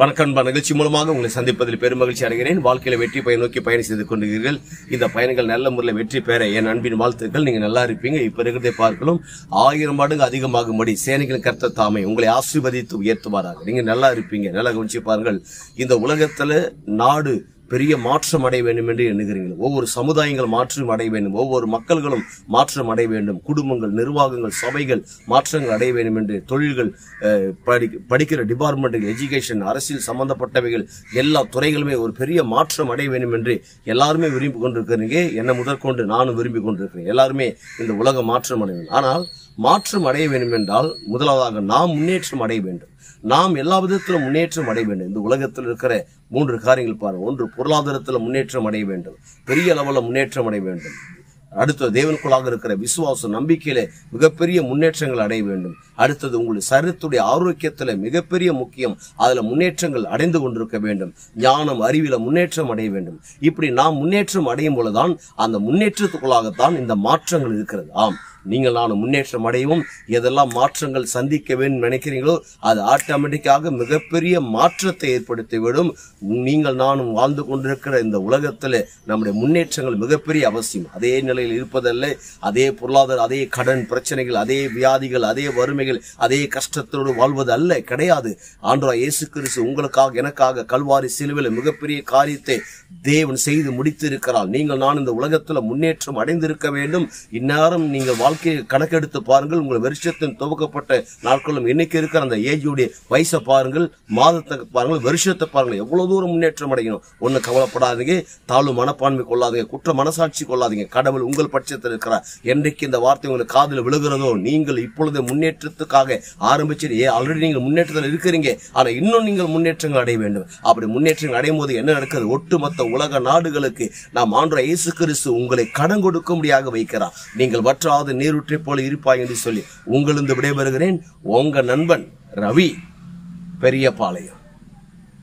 வணக்கம்பா நிகழ்ச்சி மூலமாக உங்களை சந்திப்பதில் பெருமகிழ்ச்சி அடைகிறேன். வாழ்க்கையில வெற்றி பயன் நோக்கி பயணம் செய்து கொண்டிருக்கிறீர்கள். இந்த பயணங்கள் நல்ல முறையில் வெற்றி பெற என் அன்பின் வாழ்த்துக்கள். நீங்க நல்லா இருப்பீங்க. இப்ப இருக்கிறதை பார்க்கலாம் ஆயிரம் மடங்கு அதிகமாகும்படி சேனைகளின் கர்த்த தாமை உங்களை ஆசீர்வதித்து உயர்த்துவாராக. நீங்க நல்லா இருப்பீங்க. நல்லா கவனிச்சு பாருங்கள். இந்த உலகத்துல நாடு பெரிய மாற்றம் அடைய வேண்டும் என்று எண்ணுகிறீர்கள். ஒவ்வொரு சமுதாயங்கள் மாற்றம் அடைய வேண்டும். ஒவ்வொரு மக்கள்களும் மாற்றம் அடைய வேண்டும். குடும்பங்கள் நிர்வாகங்கள் சபைகள் மாற்றங்கள் அடைய வேண்டும் என்று தொழில்கள் படி- படிக்கிற டிபார்ட்மெண்ட்டுகள் எஜுகேஷன் அரசியல் சம்பந்தப்பட்டவைகள் எல்லா துறைகளுமே ஒரு பெரிய மாற்றம் அடைய வேண்டும் என்று எல்லாருமே விரும்பி கொண்டிருக்கிறீங்க. என்னை முதற்கொண்டு நானும் விரும்பி கொண்டிருக்கிறேன். எல்லாருமே இந்த உலக மாற்றம் அடைய வேண்டும் ஆனால் மாற்றம் அடைய வேண்டும் என்றால் முதலாவதாக நாம் முன்னேற்றம் அடைய வேண்டும். நாம் எல்லா விதத்திலும் முன்னேற்றம் அடைய வேண்டும். இந்த உலகத்தில் இருக்கிற மூன்று காரியங்கள் பாருங்கள் ஒன்று பொருளாதாரத்தில் முன்னேற்றம் அடைய வேண்டும். பெரிய அளவில் முன்னேற்றம் அடைய வேண்டும். அடுத்தது தேவனுக்குள்ளாக இருக்கிற விசுவாசம் நம்பிக்கையில மிகப்பெரிய முன்னேற்றங்கள் அடைய வேண்டும். அடுத்தது உங்களுடைய சரீரத்துடைய ஆரோக்கியத்துல மிகப்பெரிய முக்கியம். அதுல முன்னேற்றங்கள் அடைந்து கொண்டிருக்க வேண்டும். ஞானம் அறிவில முன்னேற்றம் அடைய வேண்டும். இப்படி நாம் முன்னேற்றம் அடையும் பொழுதுதான் அந்த முன்னேற்றத்துக்குள்ளாகத்தான் இந்த மாற்றங்கள் இருக்கிறது. ஆம். நீங்கள் நான் முன்னேற்றம் அடையவும் எதெல்லாம் மாற்றங்கள் சந்திக்க வேண்டும் நினைக்கிறீங்களோ அது ஆட்டோமேட்டிக்காக மிகப்பெரிய மாற்றத்தை ஏற்படுத்திவிடும். நீங்கள் நானும் வாழ்ந்து கொண்டிருக்கிற இந்த உலகத்தில் நம்முடைய முன்னேற்றங்கள் மிகப்பெரிய அவசியம். அதே நிலையில் இருப்பதல்ல அதே பொருளாதார அதே கடன் பிரச்சனைகள் அதே வியாதிகள் அதே வறுமைகள் அதே கஷ்டத்தோடு வாழ்வது அல்ல கிடையாது. ஆண்டா இயேசு கிறிஸ்து உங்களுக்காக எனக்காக கல்வாரி சிலுவையில் மிகப்பெரிய காரியத்தை தேவன் செய்து முடித்திருக்கிறார். நீங்கள் நான் இந்த உலகத்தில் முன்னேற்றம் அடைந்திருக்க வேண்டும். இந்நேரம் நீங்கள் வாழ்க்கையை கணக்கெடுத்து பாருங்கள். உங்கள் வருஷத்தின் துவக்கப்பட்ட நாட்களும் இன்னைக்கு இருக்கிற அந்த ஏஜுடைய வயசை பாருங்கள். மாதத்தை பாருங்கள். வருஷத்தை பாருங்கள். எவ்வளவு தூரம் முன்னேற்றம் அடையணும்? ஒன்றும் கவலைப்படாதீங்க. தாழ்வு மனப்பான்மை கொள்ளாதீங்க. குற்ற மனசாட்சி கொள்ளாதீங்க. கடவுள் உங்கள் பட்சத்தில் இருக்கிறார். என்றைக்கு இந்த வார்த்தை உங்களுக்கு காதில் விழுகிறதோ நீங்கள் இப்பொழுது முன்னேற்றத்துக்காக ஆரம்பிச்சு ஆல்ரெடி நீங்கள் முன்னேற்றத்தில் இருக்கிறீங்க. ஆனால் இன்னும் நீங்கள் முன்னேற்றங்கள் அடைய வேண்டும். அப்படி முன்னேற்றங்கள் அடையும் போது என்ன நடக்கிறது? ஒட்டுமொத்த உலக நாடுகளுக்கு நாம் ஆண்டோர் இயேசு கிறிஸ்து உங்களை கடன் கொடுக்கும்படியாக வைக்கிறார். நீங்கள் வற்றாத நீரூற்றை போல இருப்பாய் என்று சொல்லி உங்களிருந்து விடைபெறுகிறேன். உங்க நண்பன் ரவி பெரியபாளையம்.